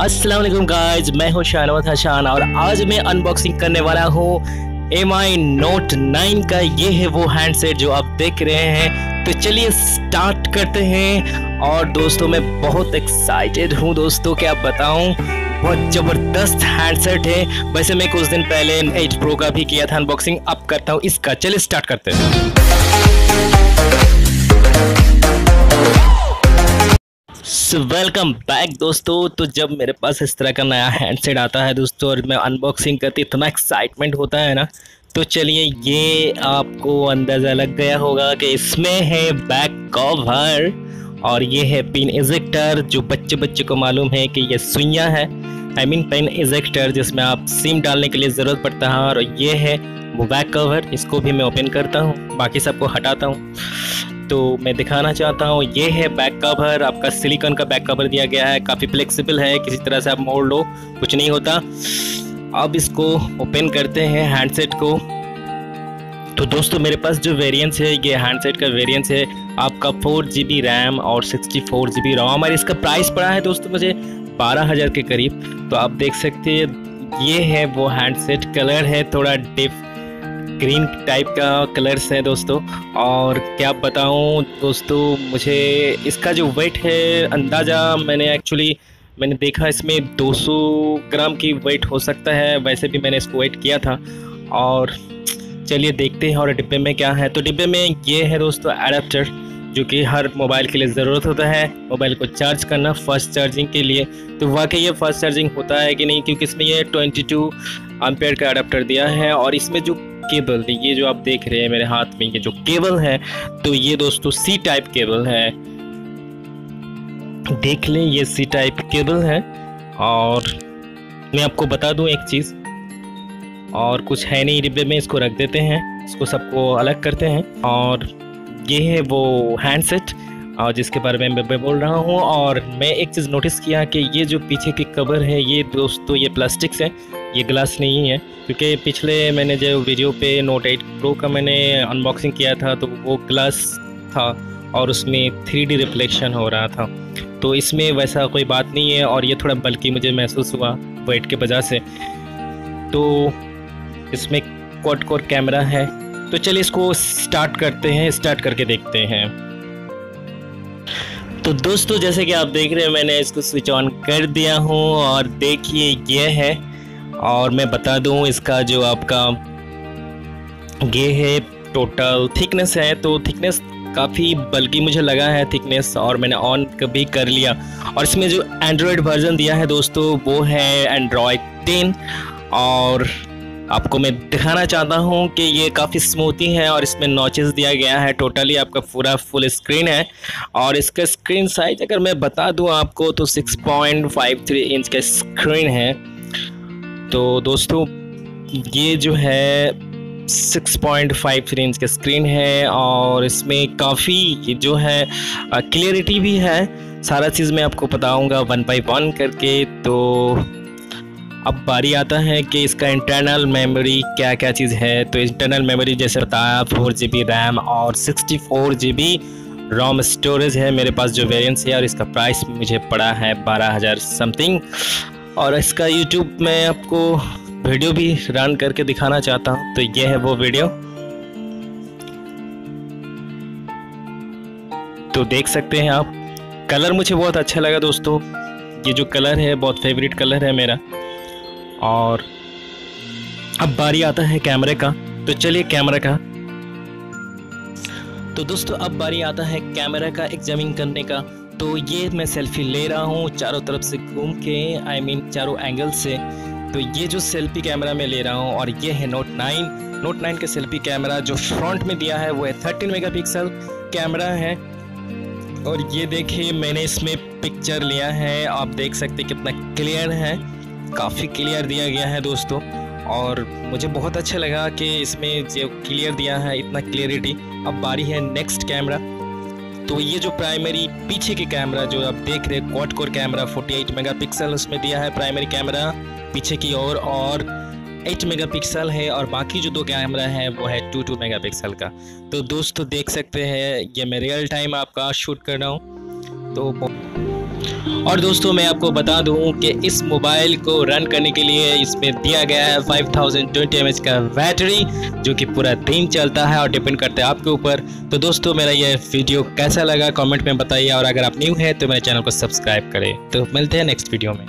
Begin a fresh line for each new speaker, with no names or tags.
अस्सलाम वालेकुम गाइस मैं हूँ शानवत हशान और आज मैं अनबॉक्सिंग करने वाला हूँ एम आई नोट नाइन का। ये है वो हैंडसेट जो आप देख रहे हैं। तो चलिए स्टार्ट करते हैं और दोस्तों, मैं बहुत एक्साइटेड हूँ दोस्तों, क्या बताऊँ? बहुत ज़बरदस्त हैंडसेट है। वैसे मैं कुछ दिन पहले एट प्रो का भी किया था अनबॉक्सिंग अब करता हूँ इसका। चलिए स्टार्ट करते हैं। वेलकम बैक दोस्तों। तो जब मेरे पास इस तरह का नया हैंडसेट आता है दोस्तों, और मैं अनबॉक्सिंग करती, इतना एक्साइटमेंट होता है ना तो चलिए, ये आपको अंदाज़ा लग गया होगा कि इसमें है बैक कवर और ये है पिन इजेक्टर जो बच्चे बच्चे को मालूम है कि ये सुइयाँ है। आई मीन पेन इजेक्टर जिसमें आप सिम डालने के लिए ज़रूरत पड़ता है, और ये है वो बैक कवर इसको भी मैं ओपन करता हूँ, बाकी सबको हटाता हूँ। तो मैं दिखाना चाहता हूँ, ये है बैक कवर आपका सिलिकॉन का बैक कवर दिया गया है, काफ़ी फ्लेक्सिबल है, किसी तरह से आप मोड़ लो कुछ नहीं होता। अब इसको ओपन करते हैं हैंडसेट को। तो दोस्तों, मेरे पास जो वेरिएंस है, ये हैंडसेट का वेरिएंस है, आपका फोर जी बी रैम और sixty four G B ROM और इसका प्राइस पड़ा है दोस्तों मुझे बारह हज़ार के करीब। तो आप देख सकते हैं, ये है वो हैंडसेट कलर है थोड़ा डिफ ग्रीन टाइप का कलर्स है दोस्तों। और क्या बताऊँ दोस्तों, मुझे इसका जो वेट है, अंदाज़ा मैंने एक्चुअली मैंने देखा इसमें 200 ग्राम की वेट हो सकता है, वैसे भी मैंने इसको वेट किया था। और चलिए देखते हैं और डिब्बे में क्या है। तो डिब्बे में ये है दोस्तों एडाप्टर जो कि हर मोबाइल के लिए ज़रूरत होता है। मोबाइल को चार्ज करना फ़र्स्ट चार्जिंग के लिए। तो वाकई ये फ़र्स्ट चार्जिंग होता है कि नहीं? क्योंकि इसमें ये 22 टू का अडाप्टर दिया है और इसमें जो केबल, ये जो आप देख रहे हैं मेरे हाथ में, ये जो केबल है तो ये दोस्तों सी टाइप केबल है। देख लें, ये सी टाइप केबल है, और मैं आपको बता दूँ एक चीज़, और कुछ है नहीं डिब्बे में इसको रख देते हैं, इसको सबको अलग करते हैं, और ये है वो हैंडसेट, और जिसके बारे में मैं बोल रहा हूँ, और मैं एक चीज़ नोटिस किया कि ये जो पीछे की कवर है, ये दोस्तों ये प्लास्टिक से ये ग्लास नहीं है, क्योंकि पिछले मैंने जो वीडियो पे नोट एट प्रो का मैंने अनबॉक्सिंग किया था तो वो ग्लास था और उसमें थ्री डी रिफ्लेक्शन हो रहा था। तो इसमें वैसा कोई बात नहीं है और ये थोड़ा बल्कि मुझे महसूस हुआ वेट के वजह से। तो इसमें कोट कोर कैमरा है। तो चलिए इसको स्टार्ट करते हैं स्टार्ट करके देखते हैं। तो दोस्तों, जैसे कि आप देख रहे हैं, मैंने इसको स्विच ऑन कर दिया हूँ और देखिए, ये है और मैं बता दूँ, इसका जो आपका ये है टोटल थिकनेस है तो थिकनेस काफ़ी बल्कि मुझे लगा है थिकनेस और मैंने ऑन कभी कर लिया। और इसमें जो एंड्रॉयड वर्जन दिया है दोस्तों, वो है एंड्रॉयड टेन और आपको मैं दिखाना चाहता हूँ कि ये काफ़ी स्मूथी है और इसमें नॉचेस दिया गया है टोटली आपका पूरा फुल स्क्रीन है। और इसका स्क्रीन साइज़ अगर मैं बता दूँ आपको तो 6.53 इंच का स्क्रीन है। तो दोस्तों, ये जो है 6.53 इंच का स्क्रीन है और इसमें काफ़ी जो है क्लियरिटी भी है। सारा चीज़ मैं आपको बताऊँगा वन बाई वन करके। तो अब बारी आता है कि इसका इंटरनल मेमोरी क्या क्या चीज़ है। तो इंटरनल मेमोरी जैसे बताया फोर जी बी रैम और sixty four G B ROM storage है मेरे पास जो वेरिएंस है और इसका प्राइस मुझे पड़ा है बारह हज़ार समथिंग और इसका यूट्यूब में आपको वीडियो भी रन करके दिखाना चाहता हूँ। तो ये है वो वीडियो। तो देख सकते हैं आप। कलर मुझे बहुत अच्छा लगा दोस्तों। ये जो कलर है, बहुत फेवरेट कलर है मेरा। और अब बारी आता है कैमरे का। तो चलिए कैमरा का। तो दोस्तों, अब बारी आता है कैमरा का एग्जामिन करने का। तो ये मैं सेल्फी ले रहा हूँ चारों तरफ़ से घूम के आई I मीन mean, चारों एंगल से। तो ये जो सेल्फी कैमरा मैं ले रहा हूँ और ये है नोट नाइन नोट नाइन का सेल्फी कैमरा जो फ्रंट में दिया है वो है थर्टीन मेगापिक्सल कैमरा है। और ये देखिए मैंने इसमें पिक्चर लिया है। आप देख सकते कितना क्लियर है। काफ़ी क्लियर दिया गया है दोस्तों। और मुझे बहुत अच्छा लगा कि इसमें जो क्लियर दिया है इतना क्लियरिटी अब बारी है नेक्स्ट कैमरा तो ये जो प्राइमरी पीछे के कैमरा जो आप देख रहे हैं क्वाड कोर कैमरा 48 मेगापिक्सल उसमें दिया है प्राइमरी कैमरा पीछे की ओर और, और 8 मेगापिक्सल है और बाकी जो दो कैमरा है वो है 2 2 मेगापिक्सल का। तो दोस्तों देख सकते हैं ये मैं रियल टाइम आपका शूट कर रहा हूँ। तो और दोस्तों, मैं आपको बता दूँ कि इस मोबाइल को रन करने के लिए इसमें दिया गया है 5020 थाउज़ेंड का बैटरी जो कि पूरा दिन चलता है और डिपेंड करता है आपके ऊपर। तो दोस्तों, मेरा यह वीडियो कैसा लगा कमेंट में बताइए। और अगर आप न्यू है तो मेरे चैनल को सब्सक्राइब करें। तो मिलते हैं नेक्स्ट वीडियो में।